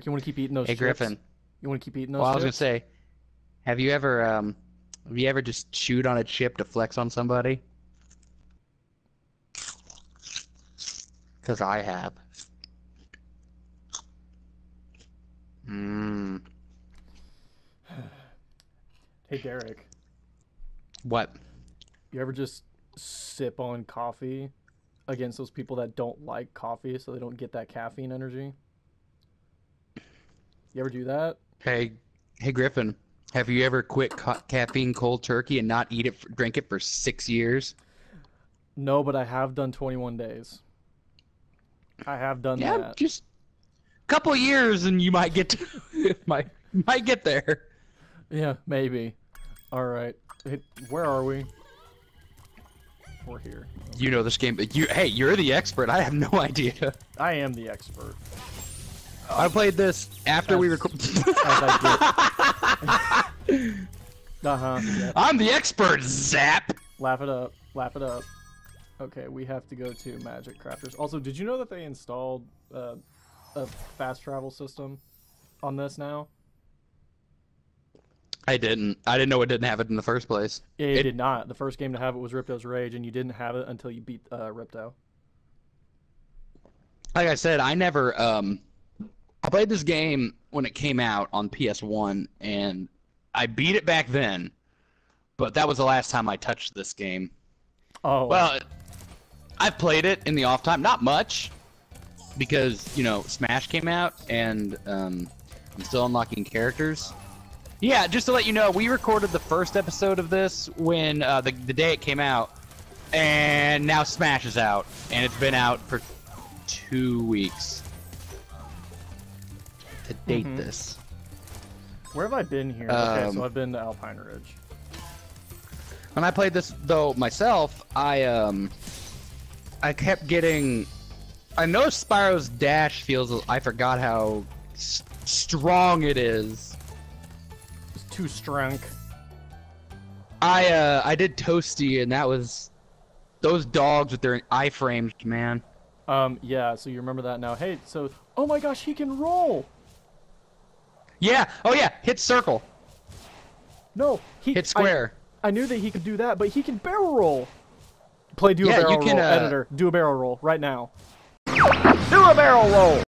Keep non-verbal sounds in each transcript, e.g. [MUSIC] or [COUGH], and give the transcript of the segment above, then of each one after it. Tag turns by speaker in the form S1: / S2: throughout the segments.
S1: Derek, you want to keep eating those
S2: Hey
S1: chips?
S2: Griffin.
S1: You want to keep eating those
S2: Well, I was gonna say, have you ever um, have you ever just chewed on a chip to flex on somebody? Cause I have. Mmm.
S1: Hey, Derek,
S2: What?
S1: you ever just sip on coffee against those people that don't like coffee so they don't get that caffeine energy? You ever do that?
S2: Hey, hey Griffin. Have you ever quit ca- caffeine cold turkey and not eat it, for, drink it for six years?
S1: No, but I have done 21 days. I have done
S2: Yeah,
S1: that.
S2: just a couple years and you might get to, [LAUGHS] might might get there.
S1: Yeah, maybe. All right. Where are we? We're here.
S2: You know this game, but you hey, you're the expert. I have no [LAUGHS] idea.
S1: I am the expert.
S2: I played this after we
S1: recorded. Uh huh. Yeah.
S2: I'm the expert. Zap.
S1: Laugh it up. Laugh it up. Okay, we have to go to Magic Crafters. Also, did you know that they installed uh, a fast travel system on this now?
S2: I didn't. I didn't know it didn't have it in the first place.
S1: Yeah, it,
S2: It-
S1: did not. The first game to have it was Ripto's Rage, and you didn't have it until you beat uh, Ripto.
S2: Like I said, I never. Um, I played this game when it came out on PS1, and I beat it back then. But that was the last time I touched this game.
S1: Oh,
S2: Well, I've played it in the off time, not much, because you know Smash came out, and um, I'm still unlocking characters. Yeah, just to let you know, we recorded the first episode of this when uh, the the day it came out, and now Smash is out, and it's been out for two weeks. To date
S1: Mhm.
S2: this,
S1: where have I been here? okay,
S2: um,
S1: so I've been to Alpine Ridge.
S2: when I played this though myself, I um, I kept getting. I know Spyro's dash feels. I forgot how strong it is.
S1: It's too strong.
S2: I uh, I did Toasty, and that was those dogs with their iframes, man.
S1: Um, yeah, so you remember that now. Hey, so, oh my gosh, he can roll!
S2: Yeah. Oh yeah. Hit circle.
S1: No, he
S2: Hit square.
S1: I, knew that he could do that, but he can barrel roll. Play do
S2: Yeah,
S1: a
S2: you
S1: barrel
S2: can,
S1: roll,
S2: uh,
S1: editor. Do a barrel roll right now. Do a barrel roll.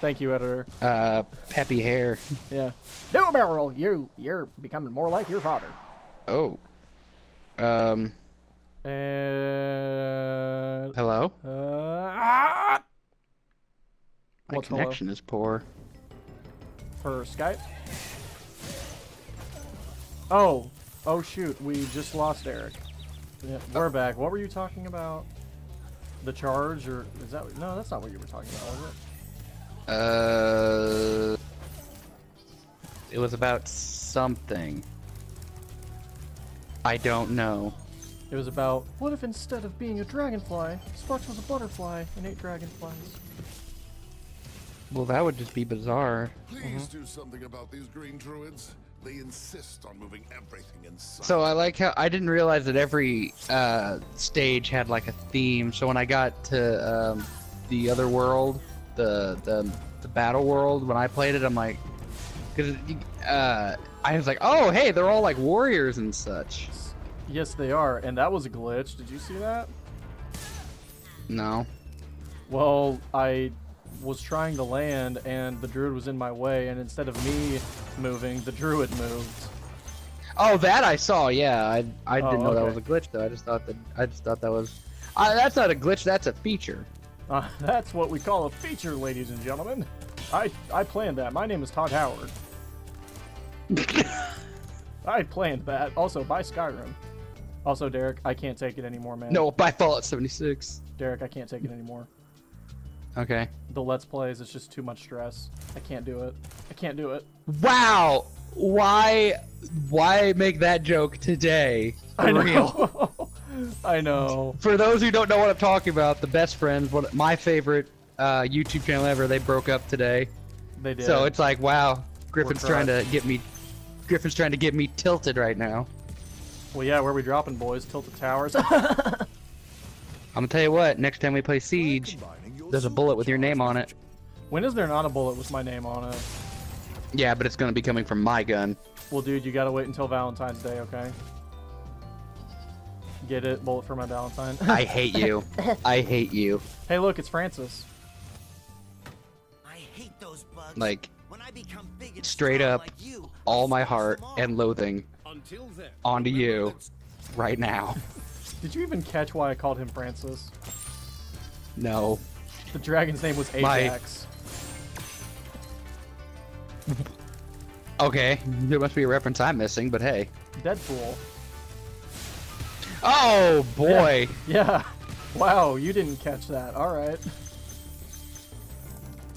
S1: Thank you, editor.
S2: Uh, Peppy Hare.
S1: Yeah. Do a barrel roll. You you're becoming more like your father.
S2: Oh. Um.
S1: And
S2: Hello.
S1: uh, ah,
S2: My
S1: What's hello?
S2: connection is poor.
S1: for Skype. Oh, oh shoot, we just lost Eric. Yeah, we're back. What were you talking about? The charge, or is that? No, that's not what you were talking about, was it?
S2: Uh, it was about something. I don't know.
S1: It was about what if instead of being a dragonfly, Sparx was a butterfly and ate dragonflies.
S2: Well, that would just be bizarre.
S3: Please do something about these green druids. They insist on moving everything inside.
S2: So I like how I didn't realize that every uh, stage had like a theme. So when I got to um, the other world, the the the battle world, when I played it, I'm like, because uh, I was like, oh hey, they're all like warriors and such.
S1: Yes, they are, and that was a glitch. Did you see that?
S2: No.
S1: Well, I was trying to land, and the druid was in my way, and instead of me moving, the druid moved.
S2: Oh, that I saw. Yeah, I I
S1: Oh,
S2: didn't know that was a glitch though. I just thought that I just thought that was. Uh, that's not a glitch. That's a feature.
S1: Uh, [LAUGHS] that's what we call a feature, ladies and gentlemen. I I planned that. My name is Todd Howard. [LAUGHS] I planned that. Also, by Skyrim. Also, Derek, I can't take it anymore, man.
S2: No, by Fallout 76.
S1: Derek, I can't take it anymore.
S2: Okay.
S1: The Let's Plays, it's just too much stress. I can't do it. I can't do it.
S2: Wow. Why? Why make that joke today?
S1: I
S2: real.
S1: know. [LAUGHS] I know.
S2: For those who don't know what I'm talking about, the best friends, one my favorite uh, YouTube channel ever, they broke up today.
S1: They did.
S2: So it's like, wow, Griffin's trying to get me. Griffin's trying to get me tilted right now.
S1: Well, yeah, where we dropping, boys? Tilted Towers. [LAUGHS]
S2: I'm gonna tell you what. Next time we play Siege,
S3: Combining your
S2: there's a bullet with your name on it.
S1: When is there not a bullet with my name on it?
S2: Yeah, but it's gonna be coming from my gun.
S1: Well, dude, you gotta wait until Valentine's Day, okay? Get it? Bullet for my Valentine.
S2: I hate you. [LAUGHS] I hate you.
S1: hey, look, it's Francis.
S4: I hate those bugs.
S2: Like
S4: when I become big and
S2: straight up,
S4: like you,
S2: all my heart
S4: them
S2: and loathing
S3: Until then,
S2: onto you right now. [LAUGHS]
S1: Did you even catch why I called him Francis?
S2: No.
S1: The dragon's name was
S2: My-
S1: Ajax. [LAUGHS]
S2: Okay, there must be a reference I'm missing, but hey.
S1: Deadpool.
S2: Oh boy.
S1: Yeah. Wow, you didn't catch that. All right.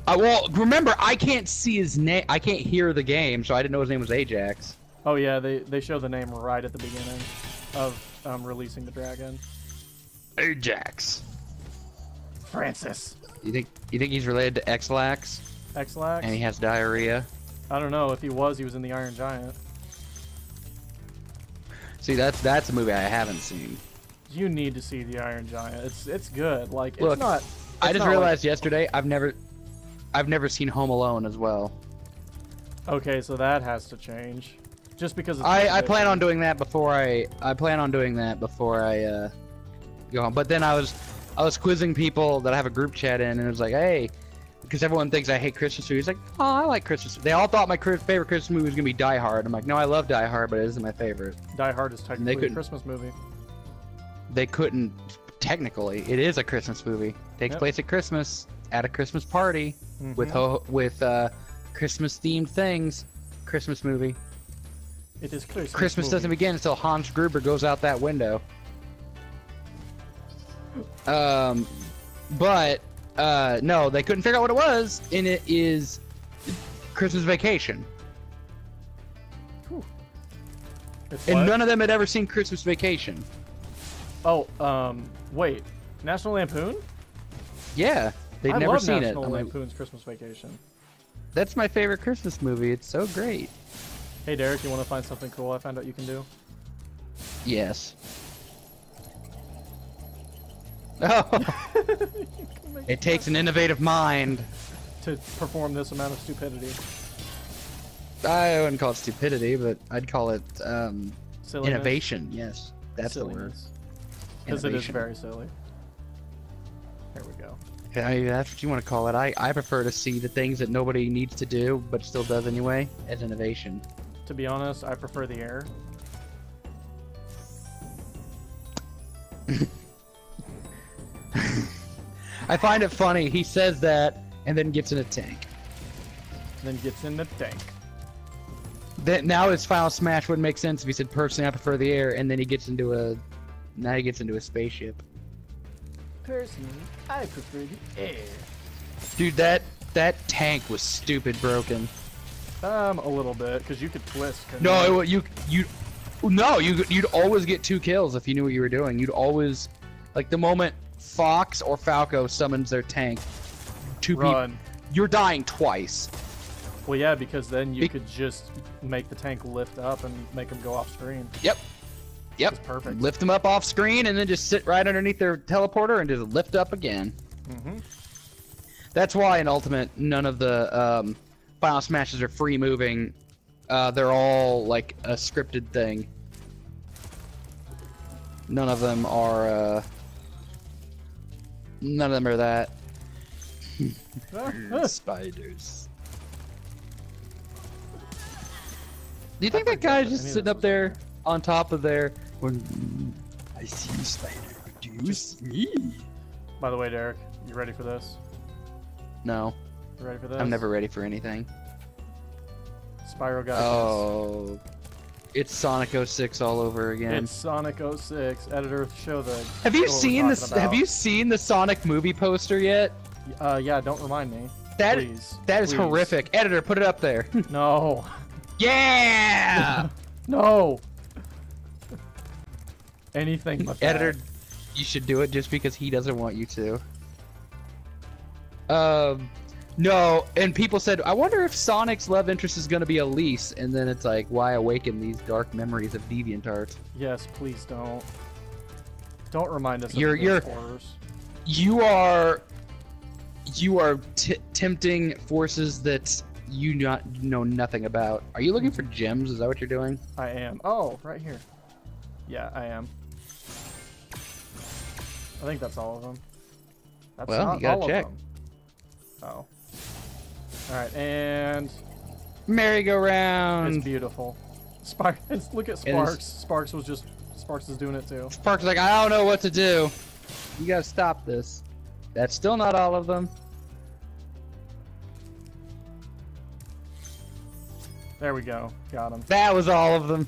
S2: Uh, well, remember, I can't see his name. I can't hear the game, so I didn't know his name was Ajax.
S1: Oh yeah, they they show the name right at the beginning of um, releasing the dragon.
S2: Ajax.
S1: Francis.
S2: You think you think he's related to Ex-Lax
S1: Ex-Lax.
S2: and he has diarrhea?
S1: I don't know if he was. He was in the Iron Giant.
S2: See, that's that's a movie I haven't seen.
S1: You need to see the Iron Giant. It's it's good. Like it's
S2: Look,
S1: not.
S2: I just
S1: not like-
S2: realized yesterday I've never, I've never seen Home Alone as well.
S1: okay, so that has to change. Just because it's
S2: I, I plan on doing that before I I plan on doing that before I uh, go home. But then I was I was quizzing people that I have a group chat in, and it was like, hey, because everyone thinks I hate Christmas movies. Like, oh, I like Christmas. They all thought my favorite Christmas movie was gonna be Die Hard. I'm like, no, I love Die Hard, but it isn't my favorite.
S1: Die Hard is technically a Christmas movie.
S2: They couldn't technically. It is a Christmas movie. Takes
S1: Yep.
S2: place at Christmas at a Christmas party with
S1: Mhm.
S2: ho- with uh, Christmas themed things. Christmas movie.
S1: It is Christmas.
S2: Christmas
S1: movie.
S2: doesn't begin until Hans Gruber goes out that window. Um, but uh, no, they couldn't figure out what it was, and it is Christmas Vacation. And
S1: what?
S2: none of them had ever seen Christmas Vacation.
S1: Oh, um, wait. National Lampoon?
S2: Yeah, they'd
S1: I
S2: never
S1: love
S2: seen
S1: National
S2: it. I'm like,
S1: Lampoon's Christmas Vacation.
S2: That's my favorite Christmas movie. It's so great.
S1: Hey, Derek, you want to find something cool I found out you can do?
S2: Yes. Oh, [LAUGHS] it takes an innovative mind.
S1: To perform this amount of stupidity.
S2: I wouldn't call it stupidity, but I'd call it um,
S1: Silliness.
S2: innovation. Yes, that's the word.
S1: Because it is very silly. There we go.
S2: I, that's what you want to call it. I, I prefer to see the things that nobody needs to do, but still does anyway, as innovation.
S1: To be honest, I prefer the air. [LAUGHS] [LAUGHS]
S2: I find it funny. He says that and then gets in a tank.
S1: Then gets in the tank.
S2: Then now his final smash wouldn't make sense if he said personally I prefer the air, and then he gets into a now he gets into a spaceship.
S1: Personally, I prefer the air.
S2: Dude, that that tank was stupid broken.
S1: Um, a little bit, because you could twist.
S2: No, it,
S1: you
S2: you no, you you'd always get two kills if you knew what you were doing. You'd always like the moment Fox or Falco summons their tank, two people,
S1: Run.
S2: you're dying twice.
S1: Well, yeah, because then you
S2: Be-
S1: could just make the tank lift up and make them go off screen.
S2: Yep. Yep.
S1: It's perfect.
S2: Lift them up off screen and then just sit right underneath their teleporter and just lift up again.
S1: hmm
S2: That's why in Ultimate none of the um, Final Smashes are free moving. Uh, they're all like a scripted thing. None of them are. Uh, none of them are that. [LAUGHS] Spiders. Do you think that guy's just sitting up there on top of there? When I see you, spider. Do you see me?
S1: By the way, Derek, you ready for this?
S2: No,
S1: You ready for this?
S2: I'm never ready for anything.
S1: Spyro got
S2: Oh, it's Sonic 06 all over again.
S1: It's Sonic 06, editor show. The
S2: have you seen this?
S1: talking
S2: Have you seen the Sonic movie poster yet?
S1: Uh, yeah. Don't remind me.
S2: That
S1: Please,
S2: that is
S1: please.
S2: horrific. Editor, put it up there. [LAUGHS]
S1: No.
S2: yeah. [LAUGHS]
S1: No. Anything but that.
S2: Editor, you should do it just because he doesn't want you to. Um, no, and people said, I wonder if Sonic's love interest is going to be Elise, and then it's like, why awaken these dark memories of deviant art?
S1: Yes, please don't. Don't remind us.
S2: You're- you're-
S1: horrors.
S2: You are, you are t- tempting forces that you not know nothing about. Are you looking for mm-hmm. gems? Is that what you're doing?
S1: I am. Oh, right here. Yeah, I am. I think that's all of them. That's
S2: Well, you gotta
S1: all
S2: check.
S1: Oh. Alright, and
S2: Merry-go-round.
S1: It's beautiful. Sparx, [LAUGHS] look at
S2: It is-
S1: Sparx. Sparx was just Sparx is doing it too.
S2: Sparks like, I don't know what to do. You gotta stop this. That's still not all of them.
S1: There we go. Got him.
S2: That was all of them.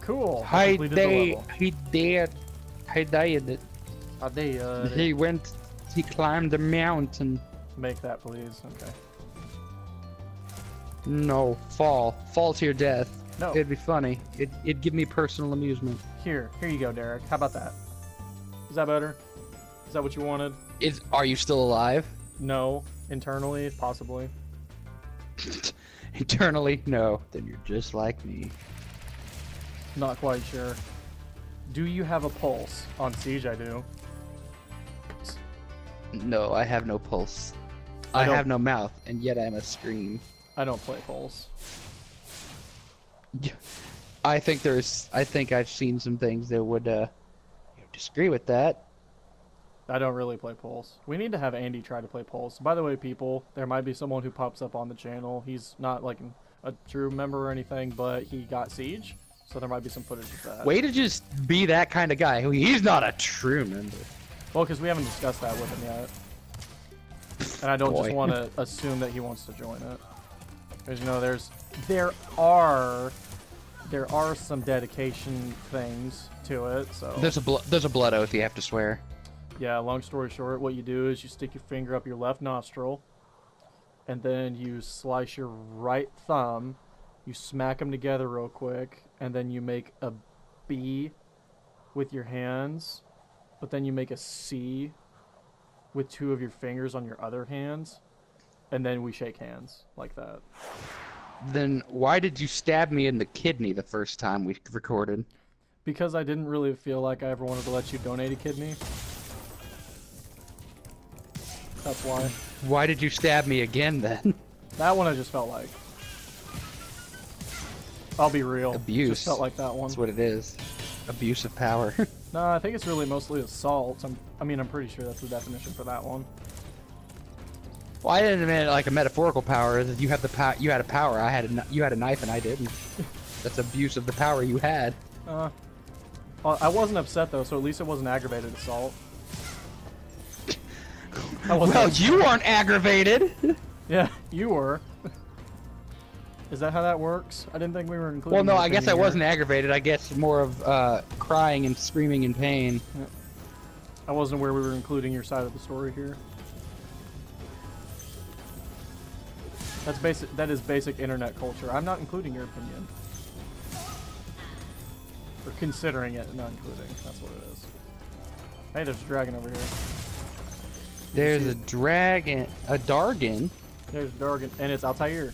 S1: Cool. I
S2: He
S1: completed the
S2: did.
S1: level.
S2: He did. He did.
S1: I did.
S2: He went. He climbed the mountain.
S1: Make that, please. Okay.
S2: No, fall. Fall to your death.
S1: No.
S2: It'd be funny. It, it'd give me personal amusement.
S1: Here. Here you go, Derek. How about that? Is that better? Is that what you wanted?
S2: Is are you still alive?
S1: No. Internally, possibly. [LAUGHS]
S2: Internally, No. Then you're just like me.
S1: Not quite sure. Do you have a pulse? On Siege, I do.
S2: No, I have no pulse.
S1: I
S2: I, have no mouth, and yet I must scream.
S1: I don't play pulse.
S2: I think there's. I think I've seen some things that would uh, disagree with that.
S1: I don't really play Pulse. We need to have Andy try to play Pulse. By the way, people, there might be someone who pops up on the channel. He's not like a true member or anything, but he got Siege, so there might be some footage of that.
S2: Way to just be that kind of guy. Who he's not a true member.
S1: Well, because we haven't discussed that with him yet. And I don't just want to [LAUGHS] assume that he wants to join it. Because, you know, there's... There are... There are some dedication things to it, so...
S2: There's a bl- there's a blood oath you have to swear.
S1: Yeah, long story short, what you do is you stick your finger up your left nostril, and then you slice your right thumb, you smack them together real quick, and then you make a B with your hands, but then you make a C with two of your fingers on your other hands, and then we shake hands like that.
S2: Then why did you stab me in the kidney the first time we recorded?
S1: Because I didn't really feel like I ever wanted to let you donate a kidney. That's why.
S2: Why did you stab me again then? [LAUGHS]
S1: That one I just felt like. I'll be real.
S2: Abuse.
S1: Just felt like that one.
S2: That's what it is. Abuse of power. [LAUGHS]
S1: No, I think it's really mostly assault. I'm, I mean, I'm pretty sure that's the definition for that one.
S2: well, I didn't mean it like a metaphorical power. Is you have the power. You had a power. I had a. You had a knife and I didn't. [LAUGHS] That's abuse of the power you had.
S1: Uh, well, I wasn't upset though, so at least it wasn't aggravated assault. [LAUGHS]
S2: Well, you weren't aggravated.
S1: Yeah, you were. Is that how that works? I didn't think we were including.
S2: Well, no, I guess I
S1: here.
S2: wasn't aggravated. I guess more of uh, crying and screaming in pain.
S1: I wasn't aware we were including your side of the story here. That's basic. That is basic internet culture. I'm not including your opinion, or considering it, not including. That's what it is. Hey, there's a dragon over here.
S2: There's a dragon, a Dargon?
S1: There's Dargon. and it's Altair.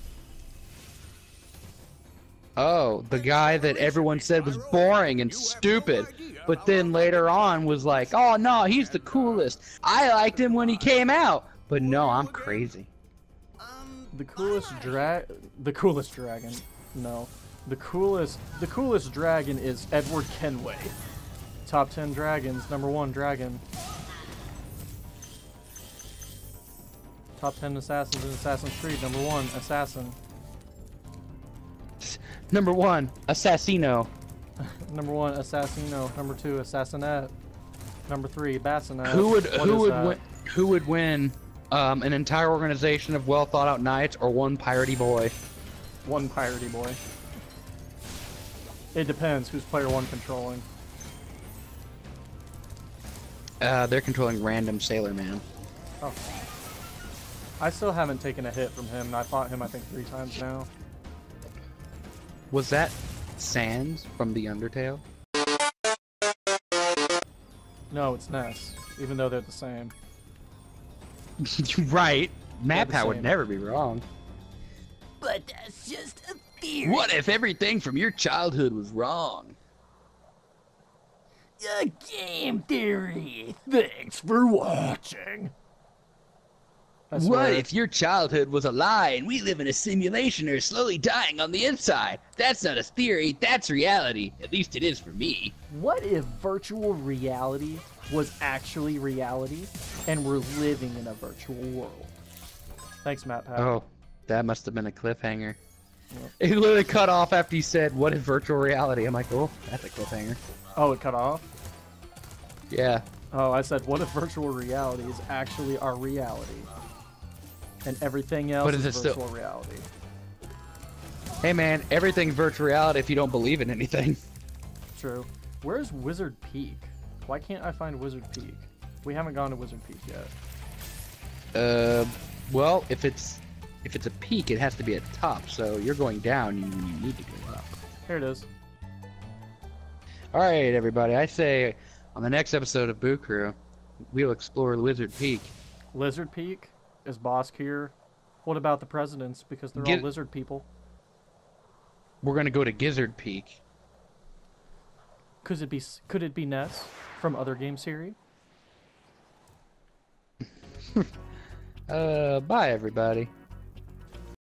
S2: Oh, the guy that everyone said was boring and stupid, but then later on was like, "Oh no, he's the coolest. I liked him when he came out." But no, I'm crazy.
S1: The coolest drag. The coolest dragon. No, the coolest. The coolest dragon is Edward Kenway. Top ten dragons. Number one dragon. Top ten assassins in Assassin's Creed. Number one assassin.
S2: Number one, Assassino. [LAUGHS]
S1: Number one assassino. Number two assassinette. Number three bassinet.
S2: Who would
S1: What
S2: who
S1: is
S2: would win? Who would win? Um, an entire organization of well thought out knights or one piratey boy?
S1: One piratey boy. It depends who's player one controlling.
S2: Uh, they're controlling random sailor man.
S1: Oh. I still haven't taken a hit from him, and I fought him I think three times now.
S2: Was that Sans from the Undertale?
S1: No, it's Ness, even though they're the same. [LAUGHS]
S2: right.
S1: the
S2: Mappa would never be wrong.
S4: but that's just a theory.
S2: What if everything from your childhood was wrong?
S4: A game theory. Thanks for watching.
S1: I
S2: What
S1: swear.
S2: if your childhood was a lie and we live in a simulation or slowly dying on the inside? That's not a theory, that's reality. At least it is for me.
S1: What if virtual reality was actually reality and we're living in a virtual world? Thanks, MatPat.
S2: Oh, that must have been a cliffhanger. It literally cut off after you said, "What is virtual reality?" I'm like, "Oh, that's a cliffhanger."
S1: Oh, it cut off?
S2: Yeah.
S1: Oh, I said, what if virtual reality is actually our reality? And everything else
S2: But
S1: is
S2: is it still-
S1: virtual reality.
S2: Hey, man, everything's virtual reality if you don't believe in anything.
S1: True. Where's Wizard Peak? Why can't I find Wizard Peak? We haven't gone to Wizard Peak yet.
S2: Uh, well, if it's if it's a peak, it has to be at top. So you're going down. You, you need to go up.
S1: Here it is.
S2: All right, everybody. I say on the next episode of Boo Crew, we'll explore Lizard Peak.
S1: Lizard Peak is Bosk here. What about the presidents? Because they're
S2: Get-
S1: all lizard people.
S2: We're gonna go to Gizzard Peak.
S1: Could it be could it be Ness from other game series? [LAUGHS]
S2: Uh, bye, everybody.